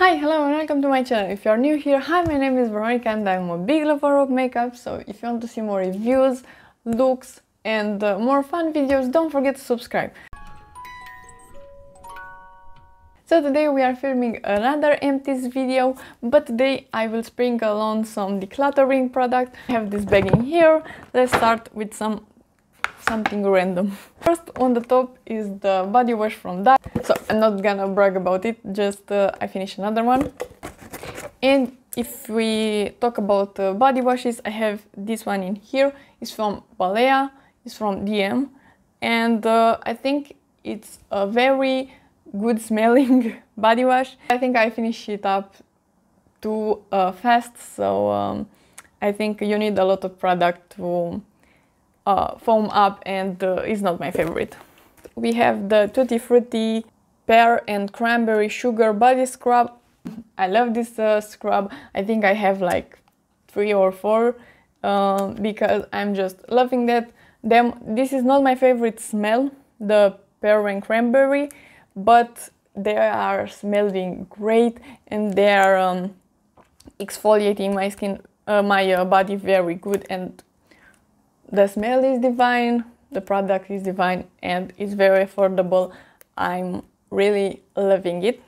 Hi, hello and welcome to my channel. If you're new here, hi, my name is Veronica and I'm a big lover of makeup, so if you want to see more reviews, looks and uh, more fun videos, don't forget to subscribe. So today we are filming another empties video, but today I will sprinkle on some decluttering product. I have this bag in here. Let's start with some something random. First on the top is the body wash from Dove. I'm not gonna brag about it, just uh, I finished another one. And if we talk about uh, body washes, I have this one in here. It's from Balea, it's from DM. And uh, I think it's a very good smelling body wash. I think I finished it up too uh, fast, so um, I think you need a lot of product to uh, foam up and uh, it's not my favorite. We have the Tutti Frutti pear and cranberry sugar body scrub. I love this uh, scrub. I think I have like three or four um, because I'm just loving that. Them, this is not my favorite smell, the pear and cranberry, but they are smelling great and they are um, exfoliating my skin, uh, my uh, body very good and the smell is divine, the product is divine and it's very affordable. I'm really loving it.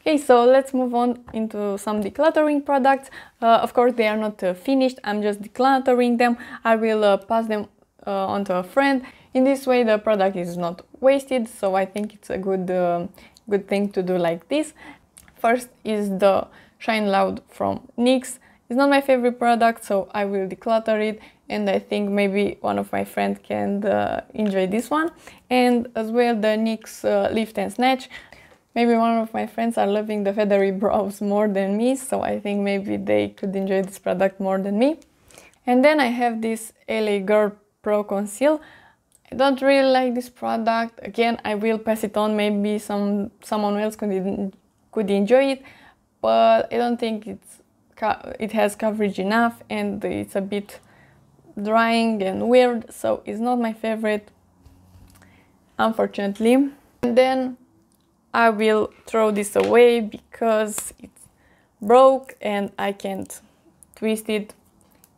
Okay, so let's move on into some decluttering products. Uh, of course, they are not uh, finished. I'm just decluttering them. I will uh, pass them uh, on to a friend in this way the product is not wasted, so I think it's a good, uh, good thing to do like this. First is the Shine Loud from NYX. It's not my favorite product, so I will declutter it and I think maybe one of my friends can uh, enjoy this one. And as well the NYX uh, Lift and Snatch. Maybe one of my friends are loving the feathery brows more than me, so I think maybe they could enjoy this product more than me. And then I have this LA Girl Pro Conceal. I don't really like this product. Again, I will pass it on. Maybe some someone else could could enjoy it, but I don't think it's it has coverage enough, and it's a bit drying and weird. So it's not my favorite, unfortunately. And then I will throw this away because it's broke and I can't twist it.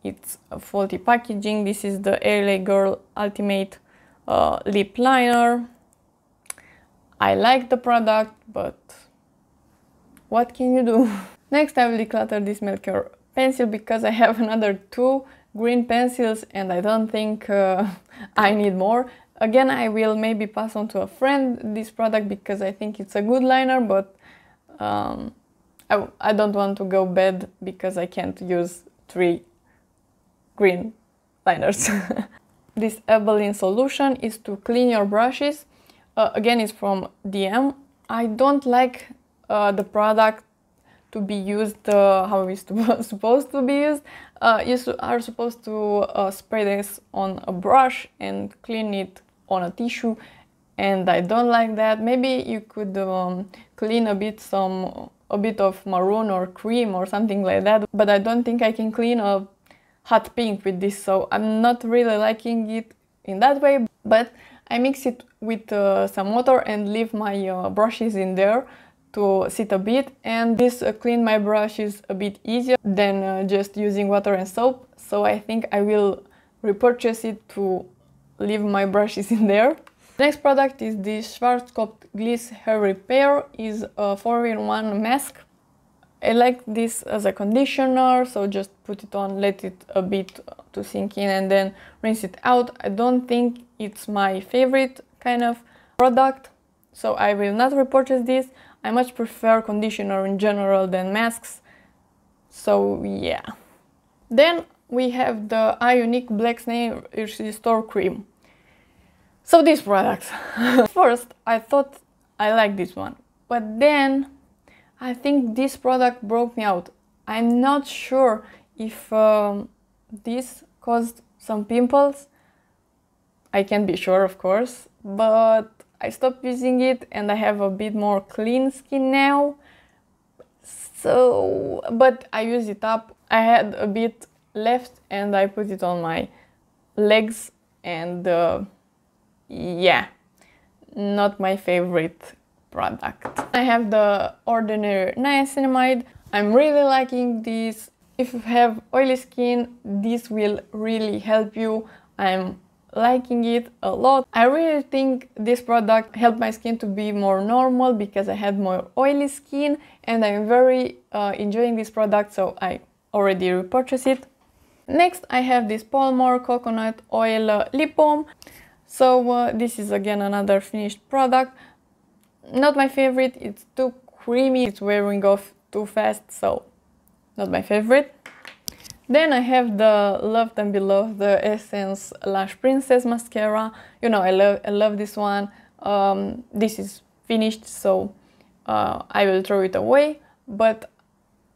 It's a faulty packaging. This is the LA Girl Ultimate uh, lip liner. I like the product, but what can you do? Next I will declutter this Melkior pencil because I have another two green pencils and I don't think uh, I need more. Again, I will maybe pass on to a friend this product because I think it's a good liner, but um, I, I don't want to go bad because I can't use three green liners. This Ebelin solution is to clean your brushes. Uh, again, it's from DM. I don't like uh, the product to be used uh, how it's supposed to be used. Uh, you are supposed to uh, spray this on a brush and clean it on a tissue and I don't like that. Maybe you could um, clean a bit some a bit of maroon or cream or something like that, but I don't think I can clean a hot pink with this, so I'm not really liking it in that way, but I mix it with uh, some water and leave my uh, brushes in there to sit a bit and this uh, clean my brushes a bit easier than uh, just using water and soap so I think I will repurchase it to leave my brushes in there. Next product is this Schwarzkopf Gliss Hair Repair is a 4-in-1 mask I like this as a conditioner, so just put it on, let it a bit to sink in and then rinse it out. I don't think it's my favorite kind of product, so I will not repurchase this. I much prefer conditioner in general than masks, so yeah. Then we have the Iunik Black Snail Restore Cream. So these products. First, I thought I like this one, but then I think this product broke me out. I'm not sure if um, this caused some pimples. I can't be sure, of course, but I stopped using it and I have a bit more clean skin now. So, but I used it up. I had a bit left and I put it on my legs and uh, yeah, not my favorite product. I have the ordinary niacinamide. I'm really liking this. If you have oily skin, this will really help you. I'm liking it a lot. I really think this product helped my skin to be more normal because I had more oily skin and I'm very uh, enjoying this product so I already repurchased it. Next I have this Palmer Coconut Oil uh, Lip Balm. So uh, this is again another finished product. Not my favorite, it's too creamy, it's wearing off too fast so not my favorite. Then I have the Loved and Beloved, the Essence Lash Princess Mascara. You know, I love, I love this one. Um, this is finished, so uh, I will throw it away, but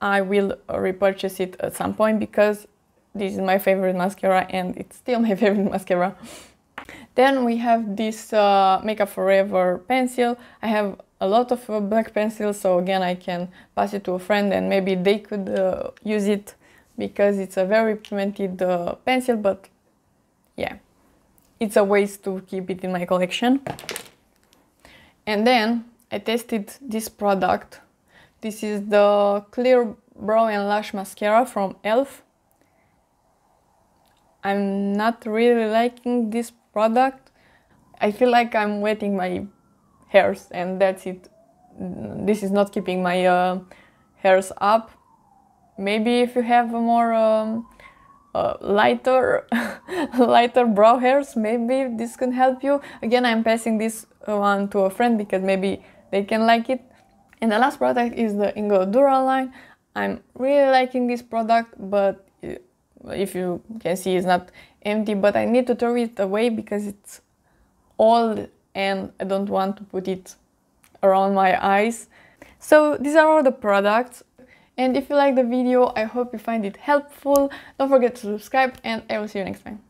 I will repurchase it at some point because this is my favorite mascara and it's still my favorite mascara. Then we have this uh, Makeup Forever pencil. I have a lot of uh, black pencils, so again I can pass it to a friend and maybe they could uh, use it because it's a very pigmented uh, pencil, but yeah, it's a waste to keep it in my collection. And then I tested this product. This is the Clear Brow and Lash Mascara from e.l.f. I'm not really liking this product. I feel like I'm wetting my hairs and that's it. This is not keeping my uh, hairs up maybe if you have a more um, uh, lighter lighter brow hairs maybe this can help you. Again i'm passing this one to a friend because maybe they can like it. And the last product is the Inglot Duraline. i'm really liking this product but uh, if you can see it's not empty but i need to throw it away because it's old and i don't want to put it around my eyes. So these are all the products and if you like the video, I hope you find it helpful. Don't forget to subscribe and I will see you next time.